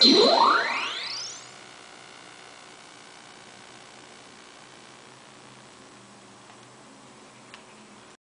you